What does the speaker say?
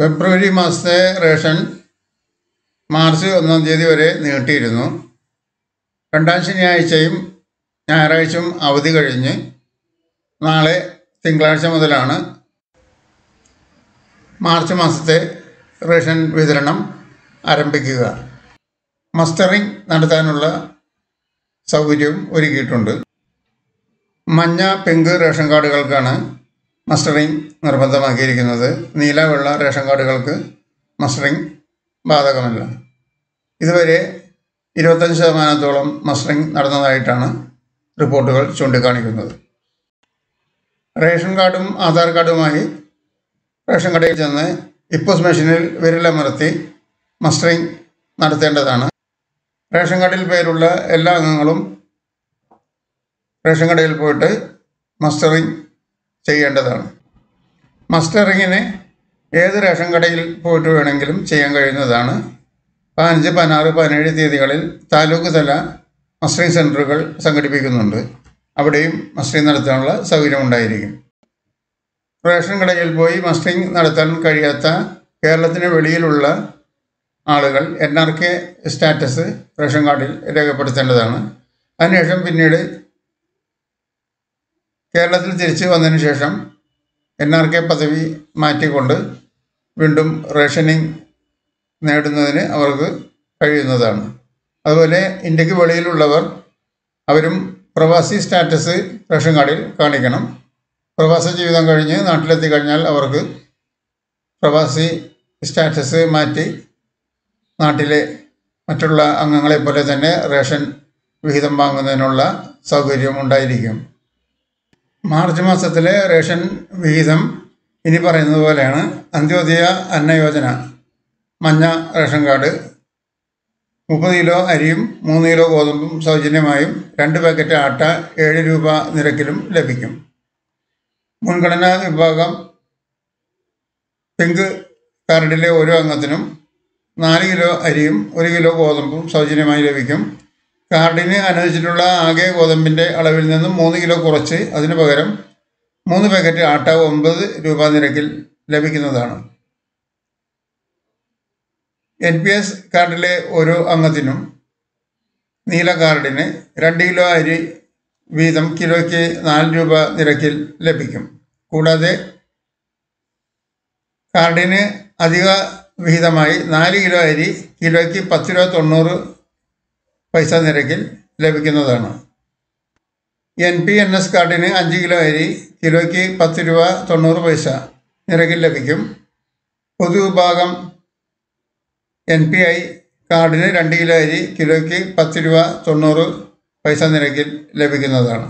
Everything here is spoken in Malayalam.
ഫെബ്രുവരി മാസത്തെ റേഷൻ മാർച്ച് ഒന്നാം തീയതി വരെ നീട്ടിയിരുന്നു. രണ്ടാം ശനിയാഴ്ചയും ഞായറാഴ്ചയും അവധി കഴിഞ്ഞ് നാളെ തിങ്കളാഴ്ച മുതലാണ് മാർച്ച് മാസത്തെ റേഷൻ വിതരണം ആരംഭിക്കുക. മസ്റ്ററിംഗ് നടത്താനുള്ള സൗകര്യവും ഒരുക്കിയിട്ടുണ്ട്. മഞ്ഞ പിങ്ക് റേഷൻ കാർഡുകൾക്കാണ് മസ്റ്ററിംഗ് നിർബന്ധമാക്കിയിരിക്കുന്നത് നീലവെള്ള റേഷൻ കാർഡുകൾക്ക് മസ്റ്ററിംഗ് ബാധകമല്ല. ഇതുവരെ ഇരുപത്തഞ്ച് ശതമാനത്തോളം മസ്റ്ററിംഗ് നടന്നതായിട്ടാണ് റിപ്പോർട്ടുകൾ ചൂണ്ടിക്കാണിക്കുന്നത്. റേഷൻ കാർഡും ആധാർ കാർഡുമായി റേഷൻ കടയിൽ ചെന്ന് ഇപ്പോസ് മെഷീനിൽ വിരലമർത്തി മസ്റ്ററിംഗ് നടത്തേണ്ടതാണ്. റേഷൻ കാർഡിൽ പേരുള്ള എല്ലാ അംഗങ്ങളും റേഷൻ കടയിൽ പോയിട്ട് മസ്റ്ററിംഗ് ചെയ്യേണ്ടതാണ്. മസ്റ്ററിങ്ങിന് ഏത് റേഷൻ കടയിൽ പോയിട്ട് വേണമെങ്കിലും ചെയ്യാൻ കഴിയുന്നതാണ്. പതിനഞ്ച് പതിനാറ് പതിനേഴ് തീയതികളിൽ താലൂക്ക് തല മസ്റ്ററിംഗ് സെന്ററുകൾ സംഘടിപ്പിക്കുന്നുണ്ട്. അവിടെയും മസ്റ്ററിംഗ് നടത്താനുള്ള സൗകര്യമുണ്ടായിരിക്കും റേഷൻ കടയിൽ പോയി മസ്റ്ററിംഗ് നടത്താൻ കഴിയാത്ത കേരളത്തിന് വെളിയിലുള്ള ആളുകൾ N R K status ration കാർഡിൽ രേഖപ്പെടുത്തേണ്ടതാണ്. അതിനുശേഷം പിന്നീട് കേരളത്തിൽ തിരിച്ച് വന്നതിന് ശേഷം എൻ ആർ കെ പദവി മാറ്റിക്കൊണ്ട് വീണ്ടും റേഷനിങ് നേടുന്നതിന് അവർക്ക് കഴിയുന്നതാണ്. അതുപോലെ ഇന്ത്യയ്ക്ക് വെളിയിലുള്ളവർ അവരും പ്രവാസി സ്റ്റാറ്റസ് റേഷൻ കാർഡിൽ കാണിക്കണം. പ്രവാസ ജീവിതം കഴിഞ്ഞ് നാട്ടിലെത്തി കഴിഞ്ഞാൽ അവർക്ക് പ്രവാസി സ്റ്റാറ്റസ് മാറ്റി നാട്ടിലെ മറ്റുള്ള അംഗങ്ങളെ പോലെ തന്നെ റേഷൻ വിഹിതം വാങ്ങുന്നതിനുള്ള സൗകര്യം ഉണ്ടായിരിക്കും. മാർച്ച് മാസത്തിലെ റേഷൻ വിഹിതം ഇനി പറയുന്നത് പോലെയാണ്. അന്ത്യോദയ അന്ന യോജന. മഞ്ഞ റേഷൻ കാർഡ്. മുപ്പത് കിലോ അരിയും മൂന്ന് കിലോ ഗോതമ്പും സൗജന്യമായും രണ്ട് പാക്കറ്റ് ആട്ട ഏഴ് രൂപ നിരക്കിലും ലഭിക്കും. മുൻഗണനാ വിഭാഗം പിങ്ക് കാർഡിലെ ഓരോ അംഗത്തിനും നാല് കിലോ അരിയും ഒരു കിലോ ഗോതമ്പും സൗജന്യമായി ലഭിക്കും. കാർഡിന് അനുവദിച്ചിട്ടുള്ള ആകെ ഗോതമ്പിന്റെ അളവിൽ നിന്നും മൂന്ന് കിലോ കുറച്ച് അതിന് പകരം മൂന്ന് പാക്കറ്റ് ആട്ട ഒമ്പത് രൂപ നിരക്കിൽ ലഭിക്കുന്നതാണ്. എൻ പി എസ് കാർഡിലെ ഓരോ അംഗത്തിനും നീല കാർഡിന് രണ്ട് കിലോ അരി വീതം കിലോയ്ക്ക് നാല് രൂപ നിരക്കിൽ ലഭിക്കും. കൂടാതെ കാർഡിന് അധിക വിഹിതമായി നാല് കിലോ അരി കിലോയ്ക്ക് പത്ത് രൂപ തൊണ്ണൂറ് പൈസ നിരക്കിൽ ലഭിക്കുന്നതാണ്. എൻ പി എൻ എസ് കാർഡിന് അഞ്ച് കിലോ അരി കിലോയ്ക്ക് പത്ത് രൂപ തൊണ്ണൂറ് പൈസ നിരക്കിൽ ലഭിക്കും. പൊതുവിഭാഗം എൻ പി ഐ കാർഡിന് രണ്ട് കിലോ അരി കിലോയ്ക്ക് പത്ത് രൂപ തൊണ്ണൂറ് പൈസ നിരക്കിൽ ലഭിക്കുന്നതാണ്.